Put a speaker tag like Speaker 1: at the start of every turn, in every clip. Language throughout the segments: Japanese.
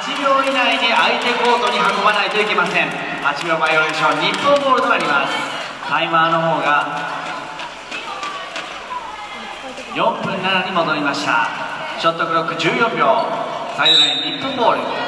Speaker 1: 8秒以内に相手コートに運ばないといけません。8秒バイオレーション日本ボールとなります。タイマーの方が4分7に戻りました。ショットクロック14秒。サイドライン日本ボール。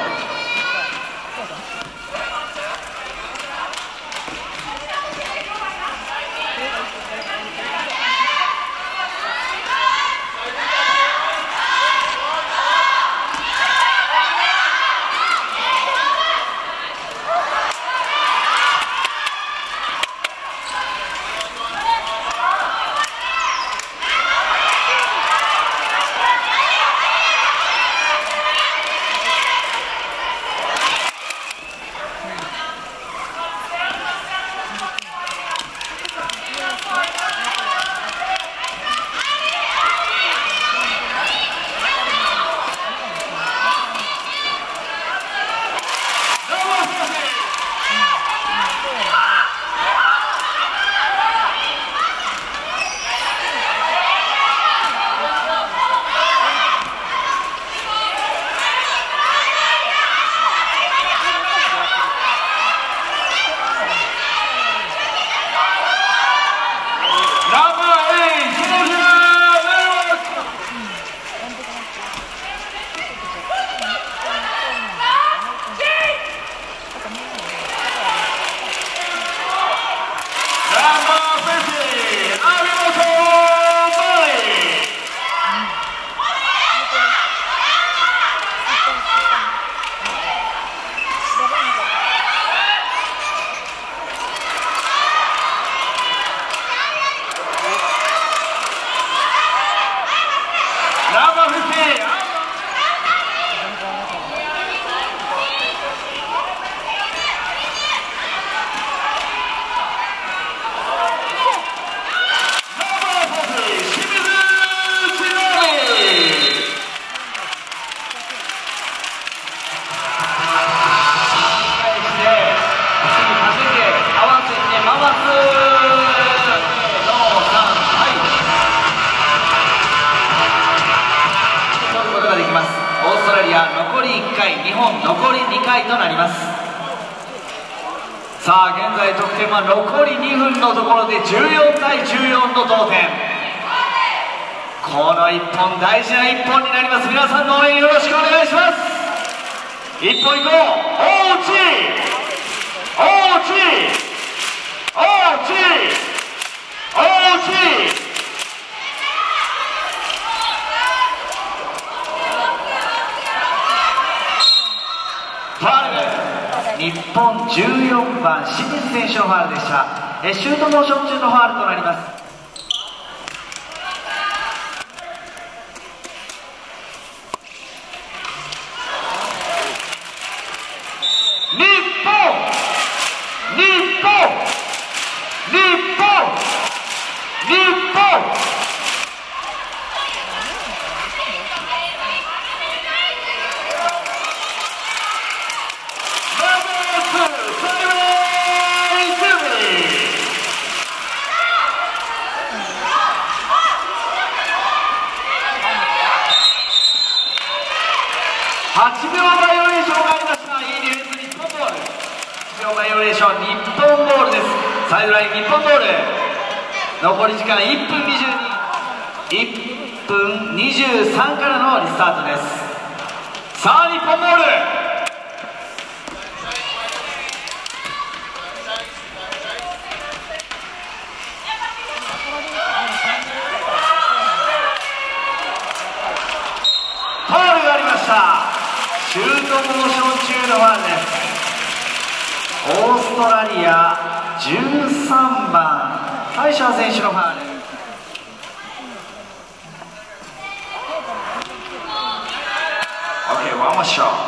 Speaker 1: 戦は残り2分のところで14対14の同点。この1本大事な1本になります。皆さんの応援よろしくお願いします。1本いこう。大内。大内。大内。大内ァウル日本14番清水選手のファールでした。えシュートモーション中のファールとなります日本日本日本日本8秒バイオレーションがありましたいいディフェンス日本ボール8秒バイオレーション日本ボールです。サイドライン日本ボール。残り時間1分22 1分23からのリスタートです。さあ日本ボールファウルがありましたシュートモーション中のファウルですオースストラリア13番大社選手のファール。Okay, one more.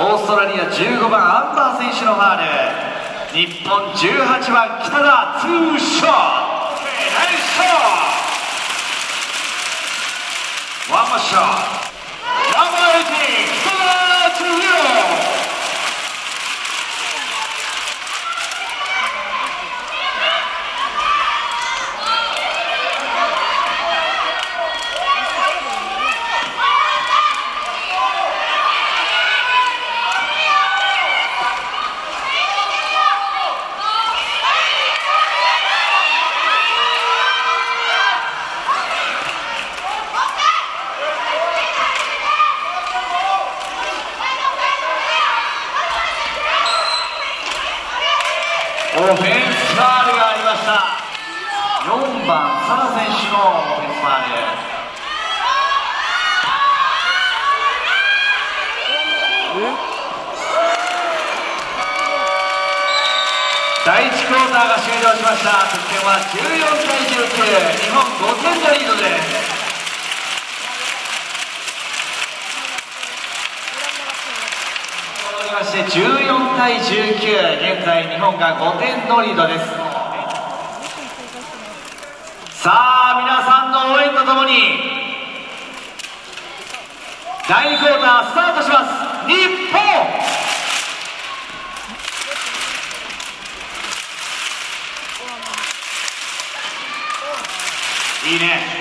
Speaker 1: オーストラリア15番アンバー選手のファウル日本18番北田ツーショット。ナイスショットワンマッショットオフェンスファールがありました。4番サラ選手のオフェンスファール。第1クォーターが終了しました。得点は14対19日本5点のリードです戻りまして14対19現在日本が5点のリードです。さあ皆さんの応援とともに第2クォータースタートします。日本！いいね。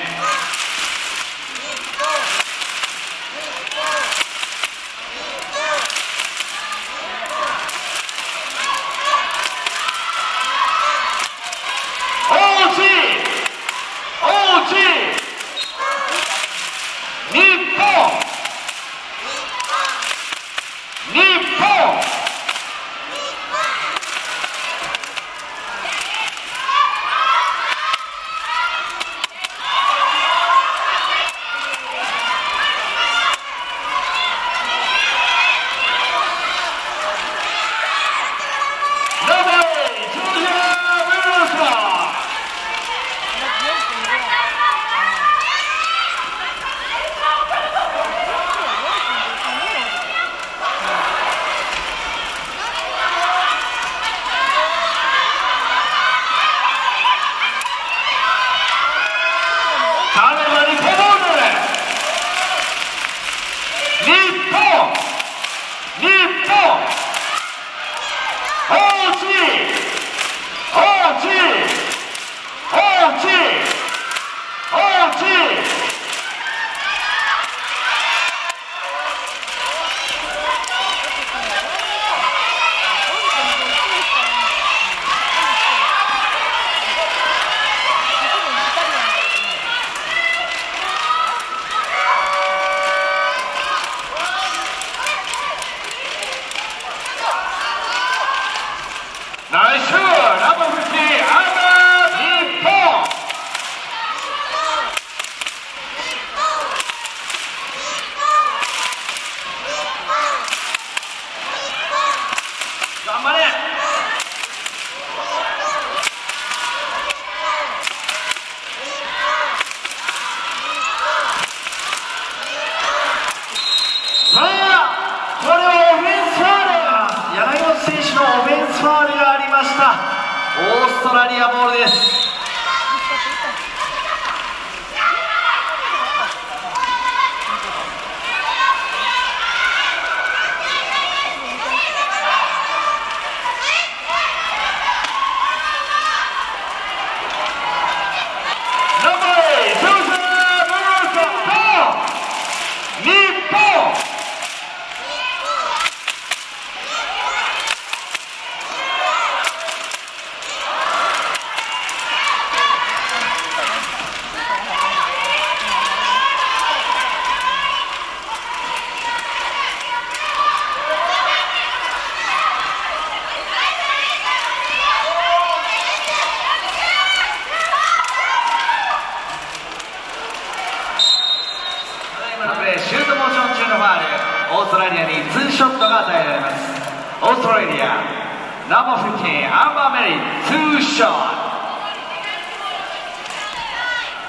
Speaker 1: ンラモフケアンバーメリーツーショッ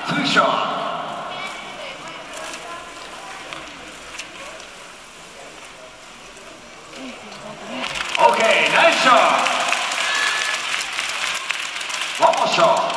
Speaker 1: ト。ツーショット。ナイスショット。ワーショッ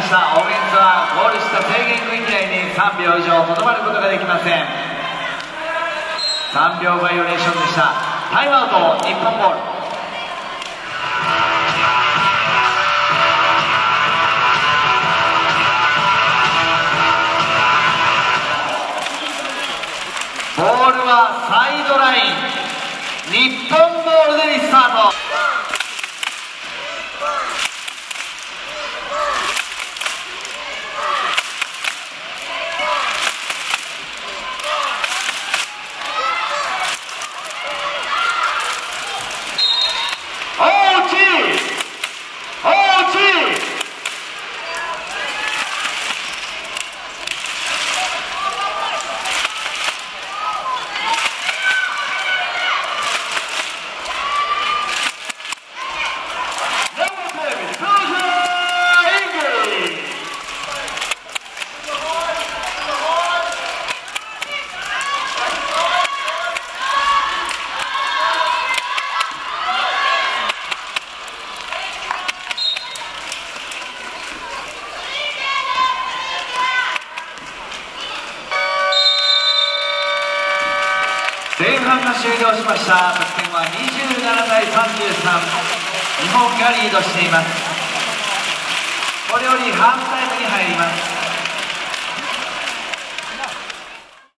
Speaker 1: ました。オーデンスはゴールした制限区域内に3秒以上とどまることができません。3秒バイオレーションでした。タイムアウト日本ボール。ボールはサイドライン。